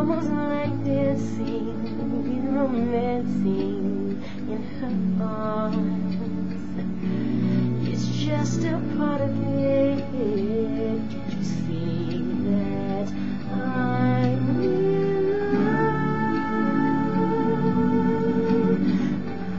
almost like dancing, romancing in her arms. It's just a part of me.